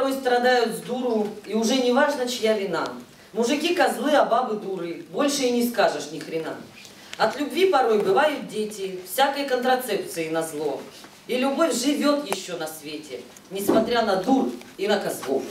порой страдают с дуру, и уже не важно, чья вина. Мужики козлы, а бабы дуры, больше и не скажешь ни хрена. От любви порой бывают дети, всякой контрацепции на зло. И любовь живет еще на свете, несмотря на дур и на козлов.